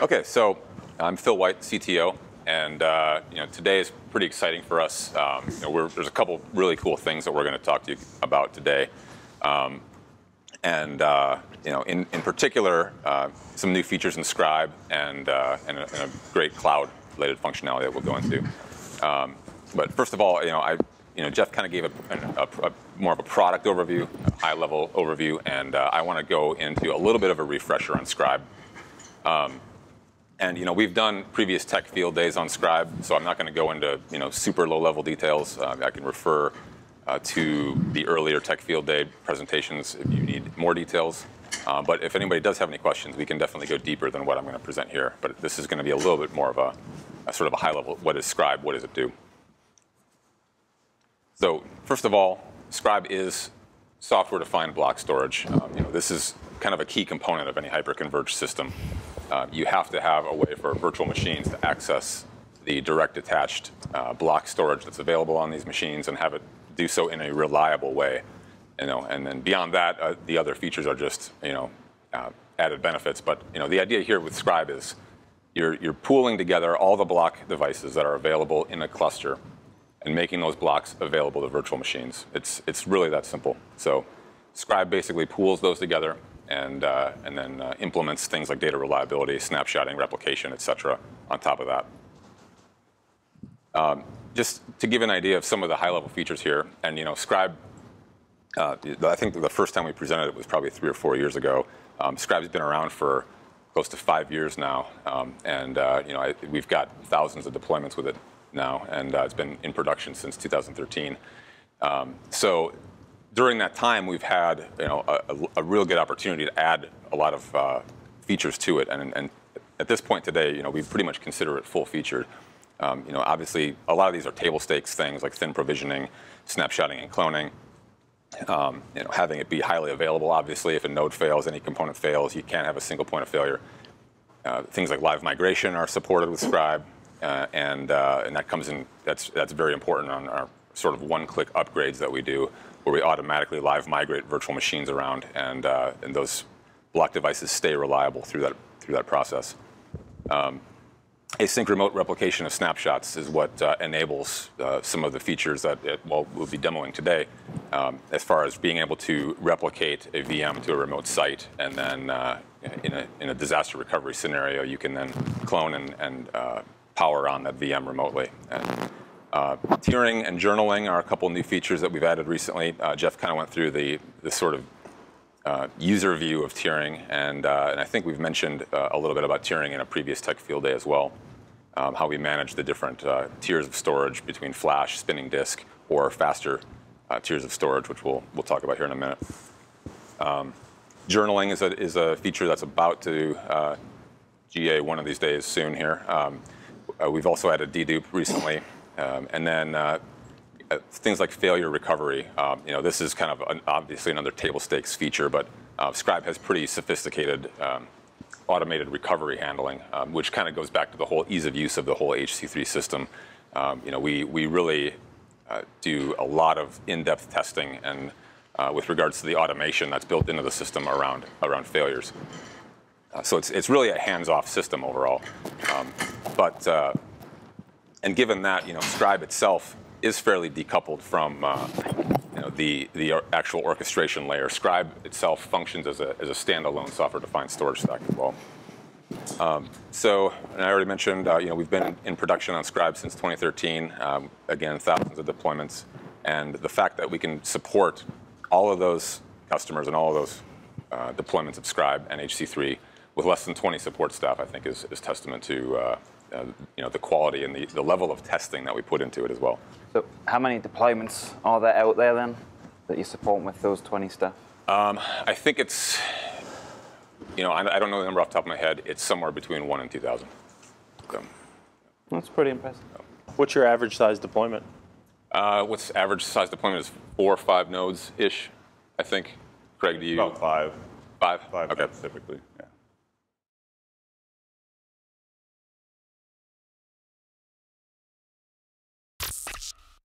Okay, so I'm Phil White, CTO, and uh, you know today is pretty exciting for us. Um, you know, there's a couple really cool things that we're going to talk to you about today, um, and uh, you know in, in particular uh, some new features in Scribe and, uh, and a, and, a, great cloud-related functionality that we'll go into. Um, but first of all, you know I you know Jeff kind of gave a, a, a, more of a product overview, a high-level overview, and uh, I want to go into a little bit of a refresher on Scribe. Um, and you know, we've done previous tech field days on Scribe, so I'm not going to go into you know super low-level details. Uh, I can refer uh, to the earlier tech field day presentations if you need more details. Uh, but if anybody does have any questions, we can definitely go deeper than what I'm going to present here. But this is going to be a little bit more of a, a sort of a high level. What is Scribe? What does it do? So first of all, Scribe is software-defined block storage. Um, you know, this is kind of a key component of any hyperconverged system. Uh, you have to have a way for virtual machines to access the direct attached uh, block storage that's available on these machines and have it do so in a reliable way. You know, and then beyond that, uh, the other features are just you know uh, added benefits. But you know, the idea here with Scribe is you're you're pooling together all the block devices that are available in a cluster and making those blocks available to virtual machines. It's, it's really that simple. So Scribe basically pools those together and, uh, and then uh, implements things like data reliability, snapshotting, replication, et cetera, on top of that. Um, just to give an idea of some of the high-level features here, and you know, Scribe, uh, I think the first time we presented it was probably three or four years ago. Um, Scribe's been around for close to five years now, um, and uh, you know, I, we've got thousands of deployments with it now, and uh, it's been in production since 2013. Um, so during that time, we've had you know a, a, real good opportunity to add a lot of uh, features to it, and, and, at this point today, you know we pretty much consider it full featured. Um, you know, obviously, a lot of these are table stakes things like thin provisioning, snapshotting, and cloning. Um, you know, having it be highly available. Obviously, if a node fails, any component fails, you can't have a single point of failure. Uh, things like live migration are supported with Scribe. Uh, and, uh, and that comes in, that's, that's very important on our sort of one-click upgrades that we do, where we automatically live migrate virtual machines around, and, uh, and those block devices stay reliable through that, through that process. Um, async remote replication of snapshots is what uh, enables uh, some of the features that it, well, we'll be demoing today, um, as far as being able to replicate a VM to a remote site, and then uh, in, a, in a disaster recovery scenario, you can then clone and, and power on that VM remotely. And, uh, tiering and journaling are a couple new features that we've added recently. Uh, Jeff kind of went through the, the sort of uh, user view of tiering, and, uh, and I think we've mentioned uh, a little bit about tiering in a previous tech field day as well, um, how we manage the different uh, tiers of storage between flash, spinning disk, or faster tiers of storage, which we'll, we'll talk about here in a minute. Um, journaling is a, is a feature that's about to GA one of these days soon here. Um, we've also added dedupe recently. Um, and then uh, uh, things like failure recovery. Um, you know, this is kind of an, obviously another table stakes feature, but uh, Scribe has pretty sophisticated um, automated recovery handling, um, which kind of goes back to the whole ease of use of the whole HC3 system. Um, you know, we, we really uh, do a lot of in-depth testing and uh, with regards to the automation that's built into the system around, around failures. Uh, so it's, it's really a hands-off system overall. Um, but, and given that, you know, Scribe itself is fairly decoupled from uh, you know, the, the actual orchestration layer. Scribe itself functions as a, as a standalone software-defined storage stack as well. Um, so, and I already mentioned, uh, you know, we've been in production on Scribe since 2013. Um, again, thousands of deployments, and the fact that we can support all of those customers and all of those uh, deployments of Scribe and HC3 with less than 20 support staff, I think is, is testament to uh, you know, the quality and the, the level of testing that we put into it as well. So how many deployments are there out there then that you support with those 20 staff? Um, I think it's, you know, I, I, don't know the number off the top of my head. It's somewhere between one and 2,000. So, That's pretty impressive. So. What's your average size deployment? Uh, what's average size deployment is four or five nodes-ish, I think. Craig, do you? About five. Five? Five okay. typically, yeah.